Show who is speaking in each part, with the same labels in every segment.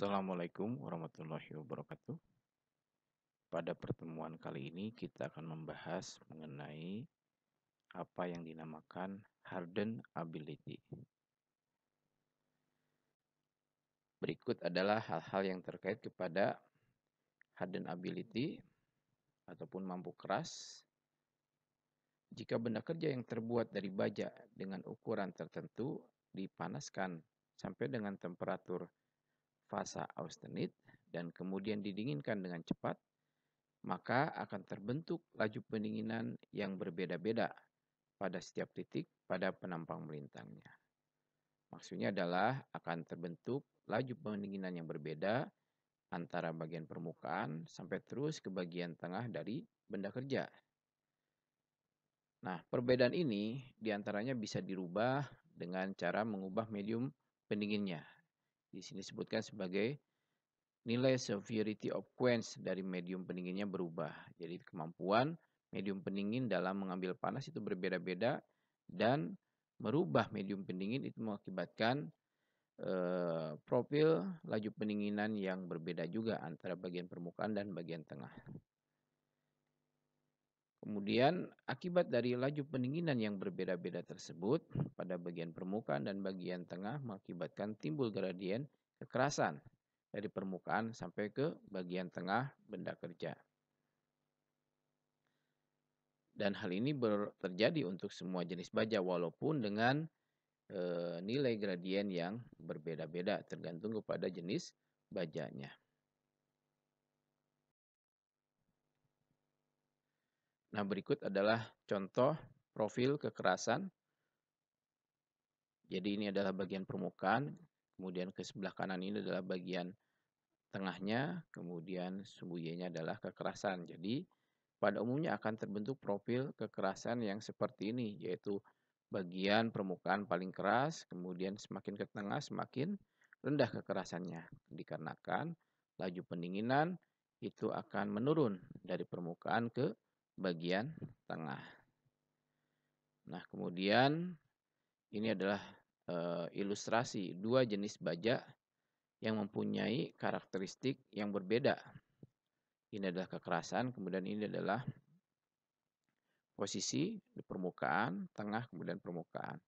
Speaker 1: Assalamualaikum warahmatullahi wabarakatuh. Pada pertemuan kali ini kita akan membahas mengenai apa yang dinamakan harden ability. Berikut adalah hal-hal yang terkait kepada harden ability ataupun mampu keras. Jika benda kerja yang terbuat dari baja dengan ukuran tertentu dipanaskan sampai dengan temperatur fasa austenit dan kemudian didinginkan dengan cepat, maka akan terbentuk laju pendinginan yang berbeda-beda pada setiap titik pada penampang melintangnya. Maksudnya adalah akan terbentuk laju pendinginan yang berbeda antara bagian permukaan sampai terus ke bagian tengah dari benda kerja. Nah, perbedaan ini di antaranya bisa dirubah dengan cara mengubah medium pendinginnya. Di sini disebutkan sebagai nilai severity of quench dari medium pendinginnya berubah. Jadi kemampuan medium pendingin dalam mengambil panas itu berbeda-beda dan merubah medium pendingin itu mengakibatkan eh, profil laju pendinginan yang berbeda juga antara bagian permukaan dan bagian tengah. Kemudian akibat dari laju pendinginan yang berbeda-beda tersebut pada bagian permukaan dan bagian tengah mengakibatkan timbul gradien kekerasan dari permukaan sampai ke bagian tengah benda kerja. Dan hal ini terjadi untuk semua jenis baja walaupun dengan e, nilai gradien yang berbeda-beda tergantung kepada jenis bajanya. Nah, berikut adalah contoh profil kekerasan. Jadi ini adalah bagian permukaan, kemudian ke sebelah kanan ini adalah bagian tengahnya, kemudian sumbunya adalah kekerasan. Jadi pada umumnya akan terbentuk profil kekerasan yang seperti ini, yaitu bagian permukaan paling keras, kemudian semakin ke tengah semakin rendah kekerasannya. Dikarenakan laju pendinginan itu akan menurun dari permukaan ke bagian tengah. Nah, kemudian ini adalah e, ilustrasi dua jenis baja yang mempunyai karakteristik yang berbeda. Ini adalah kekerasan, kemudian ini adalah posisi di permukaan, tengah, kemudian permukaan.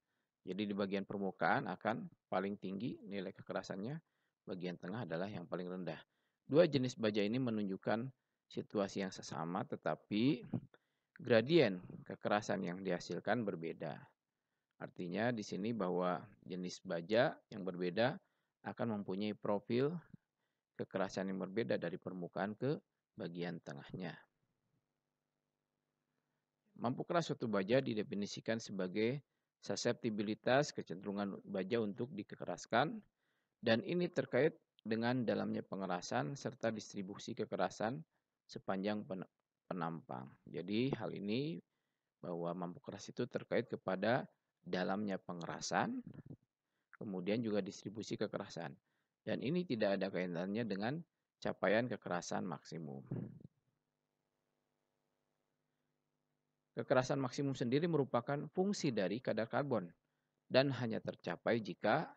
Speaker 1: Jadi di bagian permukaan akan paling tinggi nilai kekerasannya, bagian tengah adalah yang paling rendah. Dua jenis baja ini menunjukkan situasi yang sesama tetapi gradien kekerasan yang dihasilkan berbeda. Artinya di sini bahwa jenis baja yang berbeda akan mempunyai profil kekerasan yang berbeda dari permukaan ke bagian tengahnya. Mampu keras suatu baja didefinisikan sebagai susceptibilitas kecenderungan baja untuk dikeraskan dan ini terkait dengan dalamnya pengerasan serta distribusi kekerasan sepanjang penampang. Jadi hal ini bahwa mampu keras itu terkait kepada dalamnya pengerasan, kemudian juga distribusi kekerasan. Dan ini tidak ada kaitannya dengan capaian kekerasan maksimum. Kekerasan maksimum sendiri merupakan fungsi dari kadar karbon dan hanya tercapai jika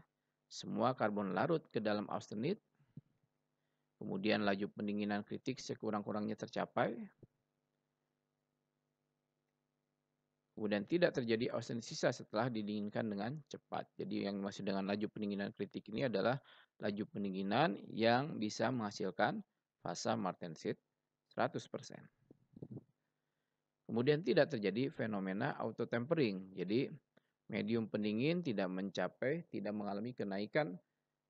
Speaker 1: semua karbon larut ke dalam austenit kemudian laju pendinginan kritik sekurang-kurangnya tercapai, kemudian tidak terjadi sisa setelah didinginkan dengan cepat. Jadi yang masih dengan laju pendinginan kritik ini adalah laju pendinginan yang bisa menghasilkan fasa martensit 100%. Kemudian tidak terjadi fenomena auto tempering. Jadi medium pendingin tidak mencapai, tidak mengalami kenaikan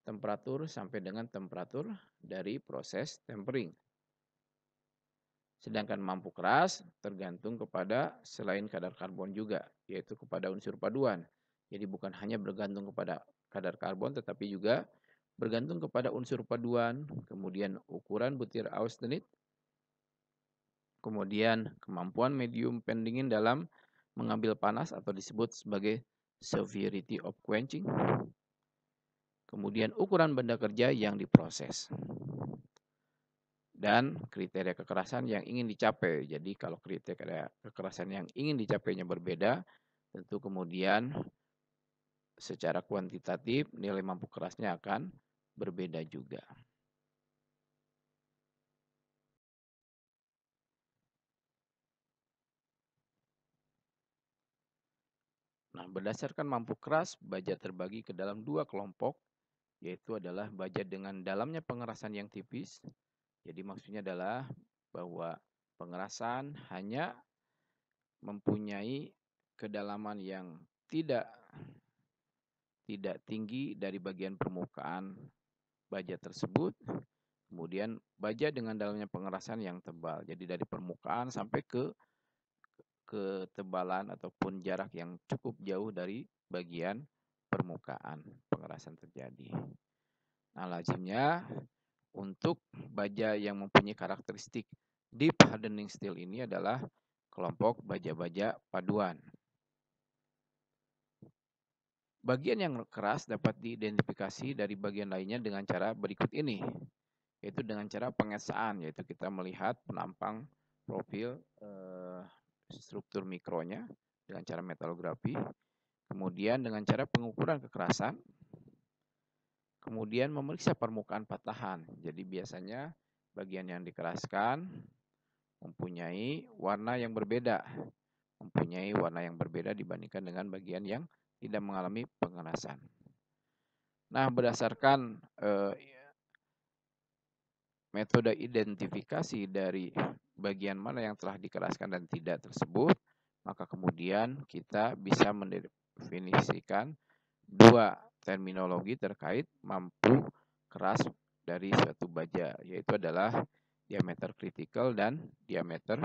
Speaker 1: temperatur sampai dengan temperatur dari proses tempering. Sedangkan mampu keras tergantung kepada selain kadar karbon juga, yaitu kepada unsur paduan. Jadi bukan hanya bergantung kepada kadar karbon, tetapi juga bergantung kepada unsur paduan, kemudian ukuran butir austenit, kemudian kemampuan medium pendingin dalam mengambil panas atau disebut sebagai severity of quenching, kemudian ukuran benda kerja yang diproses dan kriteria kekerasan yang ingin dicapai. Jadi kalau kriteria kekerasan yang ingin dicapainya berbeda, tentu kemudian secara kuantitatif nilai mampu kerasnya akan berbeda juga. Nah, berdasarkan mampu keras, baja terbagi ke dalam dua kelompok, yaitu adalah baja dengan dalamnya pengerasan yang tipis. Jadi maksudnya adalah bahwa pengerasan hanya mempunyai kedalaman yang tidak tidak tinggi dari bagian permukaan baja tersebut. Kemudian baja dengan dalamnya pengerasan yang tebal. Jadi dari permukaan sampai ke ketebalan ataupun jarak yang cukup jauh dari bagian permukaan pengerasan terjadi. Nah, lazimnya untuk baja yang mempunyai karakteristik deep hardening steel ini adalah kelompok baja-baja paduan. Bagian yang keras dapat diidentifikasi dari bagian lainnya dengan cara berikut ini, yaitu dengan cara pengesaan, yaitu kita melihat penampang profil eh, struktur mikronya dengan cara metalografi, kemudian dengan cara pengukuran kekerasan, kemudian memeriksa permukaan patahan. Jadi biasanya bagian yang dikeraskan mempunyai warna yang berbeda, mempunyai warna yang berbeda dibandingkan dengan bagian yang tidak mengalami pengerasan. Nah, berdasarkan eh, metode identifikasi dari bagian mana yang telah dikeraskan dan tidak tersebut, maka kemudian kita bisa mendefinisikan dua terminologi terkait mampu keras dari suatu baja, yaitu adalah diameter kritikal dan diameter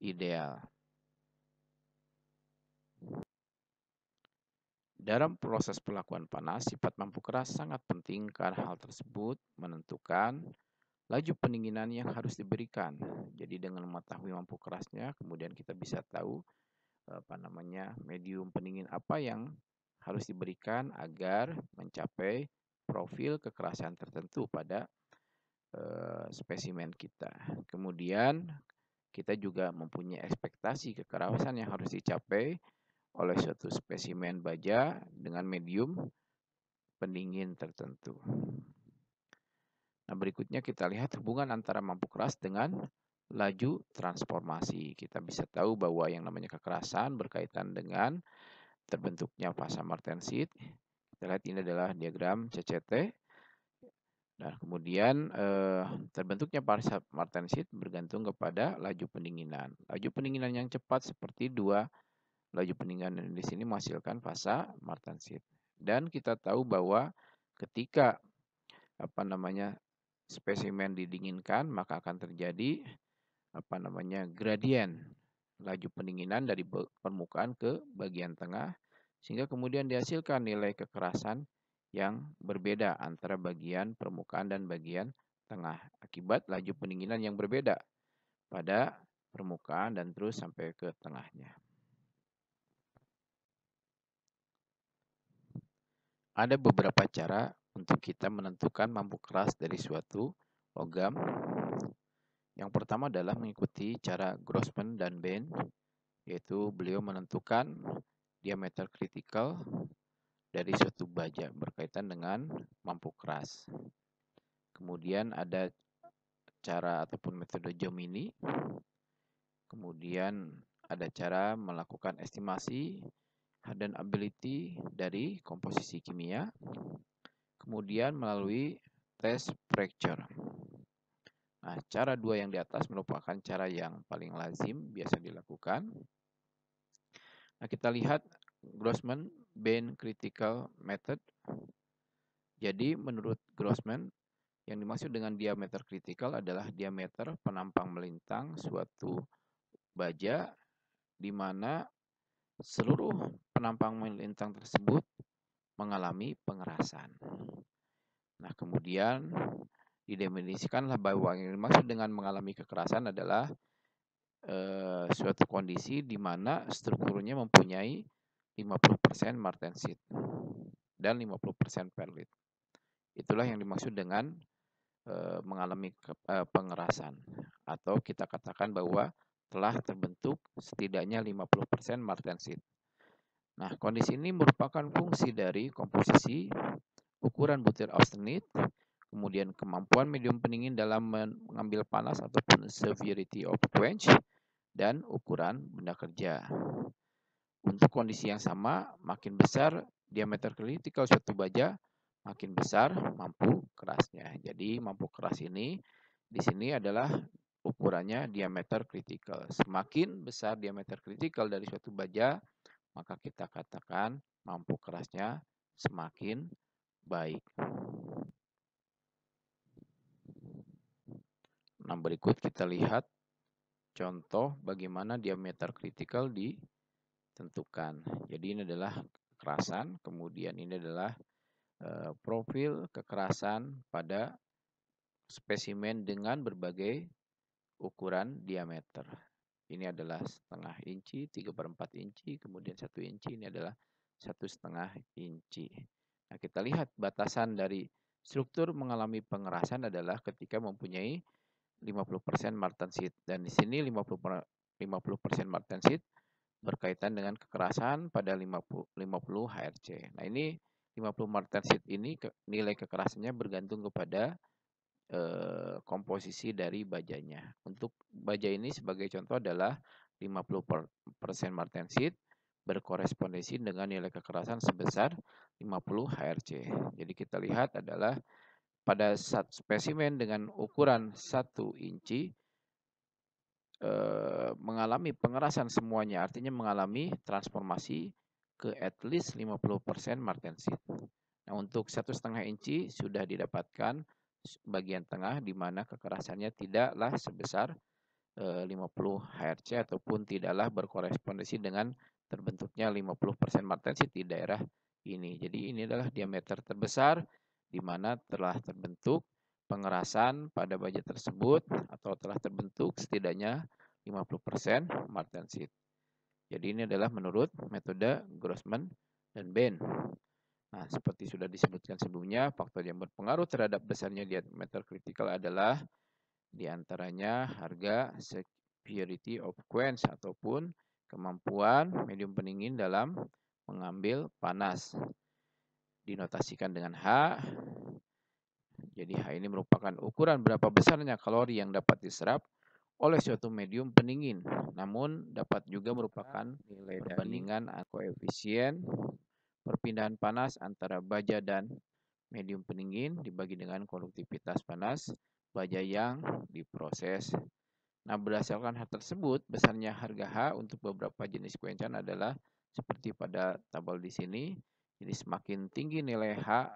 Speaker 1: ideal. Dalam proses pelakuan panas, sifat mampu keras sangat penting karena hal tersebut menentukan laju pendinginan yang harus diberikan. Jadi dengan mengetahui mampu kerasnya, kemudian kita bisa tahu apa namanya medium pendingin apa yang harus diberikan agar mencapai profil kekerasan tertentu pada uh, spesimen kita. Kemudian kita juga mempunyai ekspektasi kekerasan yang harus dicapai oleh suatu spesimen baja dengan medium pendingin tertentu. Nah, berikutnya kita lihat hubungan antara mampu keras dengan laju transformasi. Kita bisa tahu bahwa yang namanya kekerasan berkaitan dengan terbentuknya fasa martensit. Kita lihat ini adalah diagram CCT. Nah, kemudian eh, terbentuknya fasa martensit bergantung kepada laju pendinginan. Laju pendinginan yang cepat seperti dua laju pendinginan di sini menghasilkan fasa martensit. Dan kita tahu bahwa ketika apa namanya spesimen didinginkan, maka akan terjadi apa namanya gradien laju pendinginan dari permukaan ke bagian tengah sehingga kemudian dihasilkan nilai kekerasan yang berbeda antara bagian permukaan dan bagian tengah akibat laju pendinginan yang berbeda pada permukaan dan terus sampai ke tengahnya. Ada beberapa cara untuk kita menentukan mampu keras dari suatu logam. Yang pertama adalah mengikuti cara Grossman dan Bain, yaitu beliau menentukan diameter kritikal dari suatu baja berkaitan dengan mampu keras. Kemudian ada cara ataupun metode Gemini. Kemudian ada cara melakukan estimasi harden ability dari komposisi kimia kemudian melalui tes fracture. Nah, cara dua yang di atas merupakan cara yang paling lazim biasa dilakukan. Nah, kita lihat Grossman Bain Critical Method. Jadi, menurut Grossman, yang dimaksud dengan diameter kritikal adalah diameter penampang melintang suatu baja di mana seluruh penampang melintang tersebut mengalami pengerasan. Nah, kemudian didefinisikanlah bahwa yang dimaksud dengan mengalami kekerasan adalah e, suatu kondisi di mana strukturnya mempunyai 50% martensit dan 50% perlit. Itulah yang dimaksud dengan e, mengalami ke, e, pengerasan atau kita katakan bahwa telah terbentuk setidaknya 50% martensit. Nah, kondisi ini merupakan fungsi dari komposisi, ukuran butir austenit, kemudian kemampuan medium pendingin dalam mengambil panas ataupun severity of quench, dan ukuran benda kerja. untuk kondisi yang sama, makin besar diameter kritikal suatu baja, makin besar mampu kerasnya. Jadi mampu keras ini di sini adalah ukurannya diameter kritikal. Semakin besar diameter kritikal dari suatu baja, maka kita katakan mampu kerasnya semakin baik. Nah, berikut kita lihat contoh bagaimana diameter kritikal ditentukan. Jadi ini adalah kekerasan, kemudian ini adalah e, profil kekerasan pada spesimen dengan berbagai ukuran diameter. Ini adalah setengah inci, 3 per 4 inci, kemudian satu inci, ini adalah satu setengah inci. Nah, kita lihat batasan dari struktur mengalami pengerasan adalah ketika mempunyai 50% martensit dan di sini 50 50% martensit berkaitan dengan kekerasan pada 50 50 HRC. Nah, ini 50 martensit ini ke, nilai kekerasannya bergantung kepada eh, komposisi dari bajanya. Untuk baja ini sebagai contoh adalah 50% martensit berkorespondensi dengan nilai kekerasan sebesar 50 HRC. Jadi kita lihat adalah pada spesimen dengan ukuran 1 inci eh, mengalami pengerasan semuanya, artinya mengalami transformasi ke at least 50% martensit. Nah, untuk satu setengah inci sudah didapatkan bagian tengah di mana kekerasannya tidaklah sebesar 50 eh, Hz ataupun tidaklah berkorespondensi dengan terbentuknya 50% martensit di daerah ini. Jadi ini adalah diameter terbesar di mana telah terbentuk pengerasan pada baja tersebut atau telah terbentuk setidaknya 50% martensit. Jadi ini adalah menurut metode Grossman dan Ben. Nah, seperti sudah disebutkan sebelumnya, faktor yang berpengaruh terhadap besarnya diameter kritikal adalah di antaranya harga security of quench ataupun kemampuan medium pendingin dalam mengambil panas. Dinotasikan dengan H. Jadi H ini merupakan ukuran berapa besarnya kalori yang dapat diserap oleh suatu medium pendingin. Namun dapat juga merupakan nilai perbandingan koefisien perpindahan panas antara baja dan medium pendingin dibagi dengan konduktivitas panas baja yang diproses. Nah, berdasarkan hal tersebut, besarnya harga H untuk beberapa jenis kuencan adalah seperti pada tabel di sini. Jadi semakin tinggi nilai H,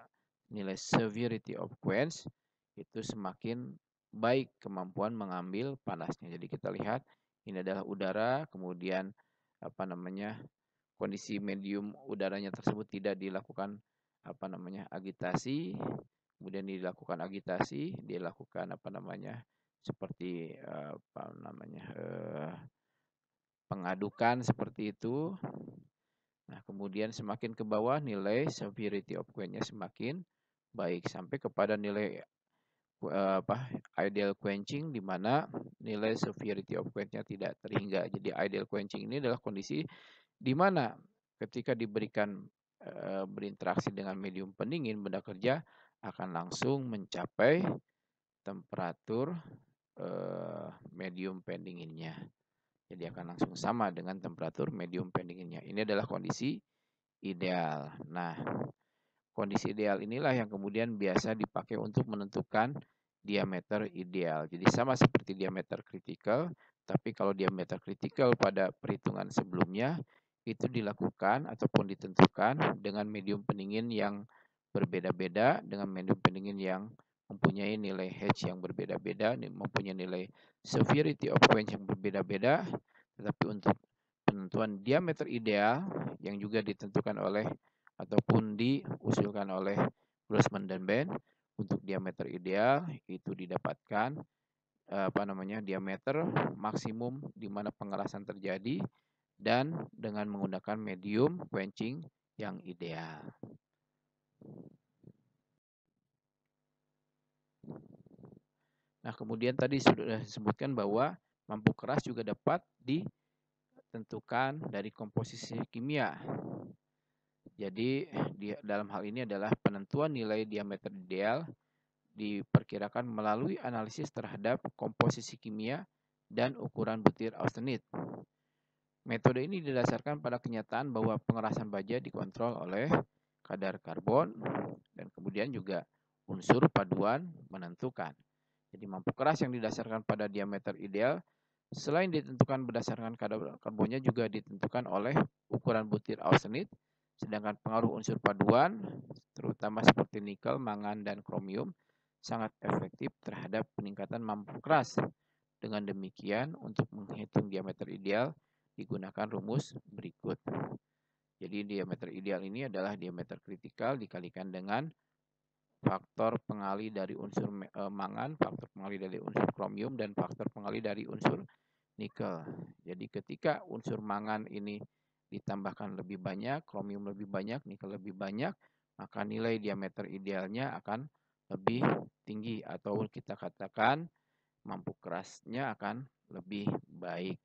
Speaker 1: nilai severity of quench, itu semakin baik kemampuan mengambil panasnya. Jadi kita lihat ini adalah udara, kemudian apa namanya kondisi medium udaranya tersebut tidak dilakukan apa namanya agitasi, kemudian dilakukan agitasi, dilakukan apa namanya seperti apa namanya eh, pengadukan seperti itu. Nah, kemudian semakin ke bawah nilai severity of quench-nya semakin baik sampai kepada nilai uh, apa ideal quenching di mana nilai severity of quench-nya tidak terhingga. Jadi ideal quenching ini adalah kondisi di mana ketika diberikan uh, berinteraksi dengan medium pendingin benda kerja akan langsung mencapai temperatur uh, medium pendinginnya. Jadi akan langsung sama dengan temperatur medium pendinginnya. Ini adalah kondisi ideal. Nah, kondisi ideal inilah yang kemudian biasa dipakai untuk menentukan diameter ideal. Jadi sama seperti diameter kritikal, tapi kalau diameter kritikal pada perhitungan sebelumnya itu dilakukan ataupun ditentukan dengan medium pendingin yang berbeda-beda, dengan medium pendingin yang mempunyai nilai H yang berbeda-beda, mempunyai nilai severity of quench yang berbeda-beda, tetapi untuk penentuan diameter ideal yang juga ditentukan oleh ataupun diusulkan oleh Grossman dan Ben untuk diameter ideal itu didapatkan apa namanya diameter maksimum di mana pengelasan terjadi dan dengan menggunakan medium quenching yang ideal. Nah, kemudian tadi sudah disebutkan bahwa mampu keras juga dapat ditentukan dari komposisi kimia. Jadi di dalam hal ini adalah penentuan nilai diameter ideal diperkirakan melalui analisis terhadap komposisi kimia dan ukuran butir austenit. Metode ini didasarkan pada kenyataan bahwa pengerasan baja dikontrol oleh kadar karbon dan kemudian juga unsur paduan menentukan. Jadi mampu keras yang didasarkan pada diameter ideal selain ditentukan berdasarkan kadar karbonnya juga ditentukan oleh ukuran butir austenit sedangkan pengaruh unsur paduan terutama seperti nikel, mangan dan kromium sangat efektif terhadap peningkatan mampu keras. Dengan demikian untuk menghitung diameter ideal digunakan rumus berikut. Jadi diameter ideal ini adalah diameter kritikal dikalikan dengan faktor pengali dari unsur e, mangan, faktor pengali dari unsur kromium, dan faktor pengali dari unsur nikel. Jadi ketika unsur mangan ini ditambahkan lebih banyak, kromium lebih banyak, nikel lebih banyak, maka nilai diameter idealnya akan lebih tinggi atau kita katakan mampu kerasnya akan lebih baik.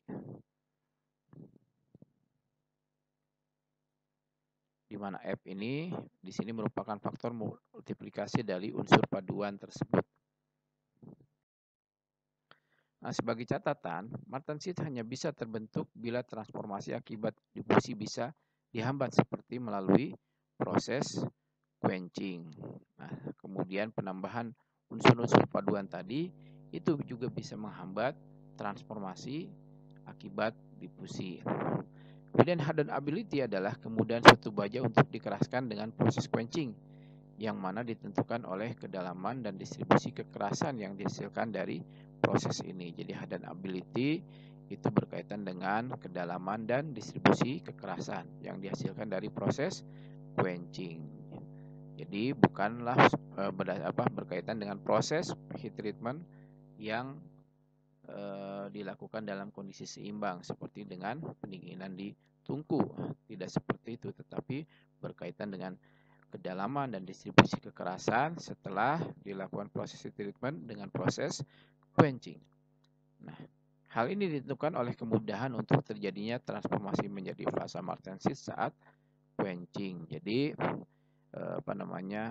Speaker 1: Di mana F ini di sini merupakan faktor multiplikasi dari unsur paduan tersebut. Nah, sebagai catatan, martensit hanya bisa terbentuk bila transformasi akibat difusi bisa dihambat seperti melalui proses quenching. Nah, kemudian penambahan unsur-unsur paduan tadi itu juga bisa menghambat transformasi akibat difusi. Kemudian hardened ability adalah kemudahan suatu baja untuk dikeraskan dengan proses quenching yang mana ditentukan oleh kedalaman dan distribusi kekerasan yang dihasilkan dari proses ini. Jadi hardened ability itu berkaitan dengan kedalaman dan distribusi kekerasan yang dihasilkan dari proses quenching. Jadi bukanlah e, apa, berkaitan dengan proses heat treatment yang e, dilakukan dalam kondisi seimbang seperti dengan pendinginan di tungku. Tidak seperti itu, tetapi berkaitan dengan kedalaman dan distribusi kekerasan setelah dilakukan proses treatment dengan proses quenching. Nah, hal ini ditentukan oleh kemudahan untuk terjadinya transformasi menjadi fasa martensis saat quenching. Jadi eh, apa namanya?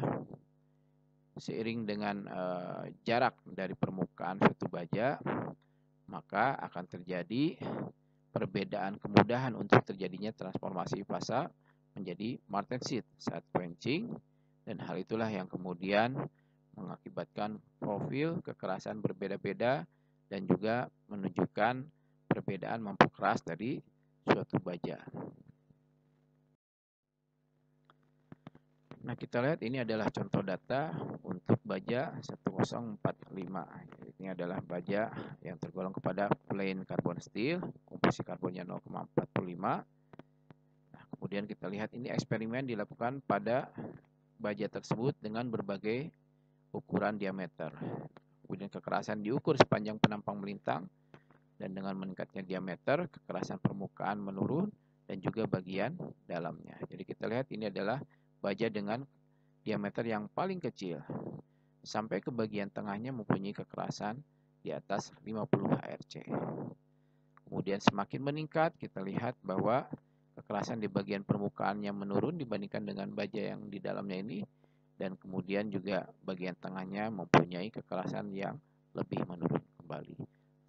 Speaker 1: seiring dengan uh, jarak dari permukaan suatu baja maka akan terjadi perbedaan kemudahan untuk terjadinya transformasi fasa menjadi martensit saat quenching dan hal itulah yang kemudian mengakibatkan profil kekerasan berbeda-beda dan juga menunjukkan perbedaan mampu keras dari suatu baja. Nah, kita lihat ini adalah contoh data untuk baja 1045. Ini adalah baja yang tergolong kepada plain carbon steel, komposisi karbonnya 0,45. Nah, kemudian kita lihat ini eksperimen dilakukan pada baja tersebut dengan berbagai ukuran diameter. Kemudian kekerasan diukur sepanjang penampang melintang dan dengan meningkatnya diameter, kekerasan permukaan menurun dan juga bagian dalamnya. Jadi kita lihat ini adalah baja dengan diameter yang paling kecil sampai ke bagian tengahnya mempunyai kekerasan di atas 50 HRC. Kemudian semakin meningkat kita lihat bahwa kekerasan di bagian permukaannya menurun dibandingkan dengan baja yang di dalamnya ini dan kemudian juga bagian tengahnya mempunyai kekerasan yang lebih menurun kembali.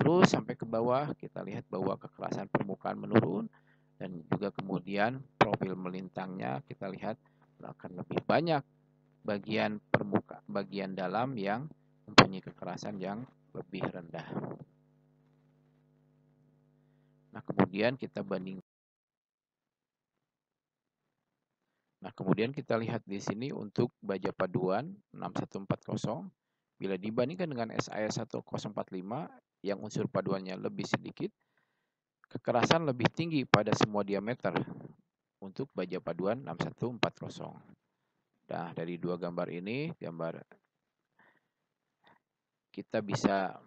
Speaker 1: Terus sampai ke bawah kita lihat bahwa kekerasan permukaan menurun dan juga kemudian profil melintangnya kita lihat akan lebih banyak bagian permukaan bagian dalam yang mempunyai kekerasan yang lebih rendah. Nah, kemudian kita banding Nah, kemudian kita lihat di sini untuk baja paduan 6140 bila dibandingkan dengan SIS 1045 yang unsur paduannya lebih sedikit, kekerasan lebih tinggi pada semua diameter untuk baja paduan 6140. Nah, dari dua gambar ini, gambar kita bisa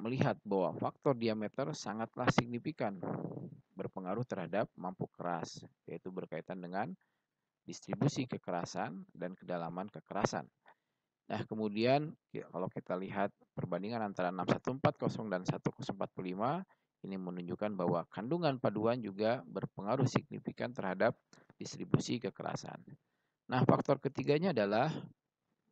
Speaker 1: melihat bahwa faktor diameter sangatlah signifikan berpengaruh terhadap mampu keras, yaitu berkaitan dengan distribusi kekerasan dan kedalaman kekerasan. Nah, kemudian kalau kita lihat perbandingan antara 6140 dan 1045 ini menunjukkan bahwa kandungan paduan juga berpengaruh signifikan terhadap distribusi kekerasan. Nah, faktor ketiganya adalah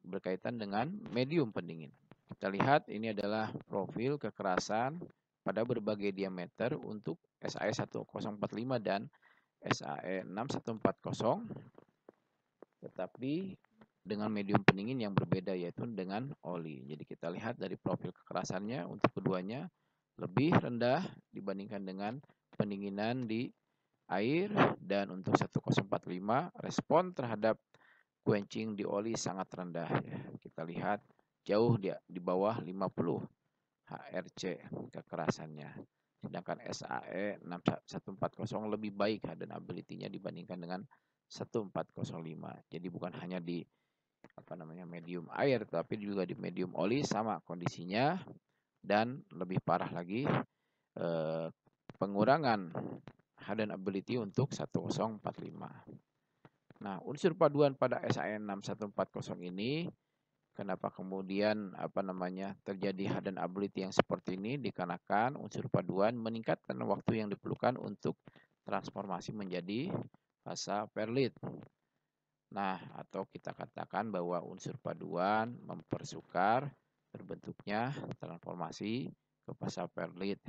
Speaker 1: berkaitan dengan medium pendingin. Kita lihat ini adalah profil kekerasan pada berbagai diameter untuk SAE 1045 dan SAE 6140 tetapi dengan medium pendingin yang berbeda yaitu dengan oli. Jadi kita lihat dari profil kekerasannya untuk keduanya lebih rendah dibandingkan dengan pendinginan di air dan untuk 1045 respon terhadap quenching di oli sangat rendah ya. Kita lihat jauh dia di bawah 50 HRC kekerasannya. Sedangkan SAE 6140 lebih baik dan ability-nya dibandingkan dengan 1405. Jadi bukan hanya di apa namanya medium air tapi juga di medium oli sama kondisinya dan lebih parah lagi eh, pengurangan harden ability untuk 1045. Nah, unsur paduan pada SAE 6140 ini Kenapa kemudian apa namanya terjadi harden ability yang seperti ini dikarenakan unsur paduan meningkatkan waktu yang diperlukan untuk transformasi menjadi fasa perlit. Nah, atau kita katakan bahwa unsur paduan mempersukar terbentuknya transformasi ke fasa perlit.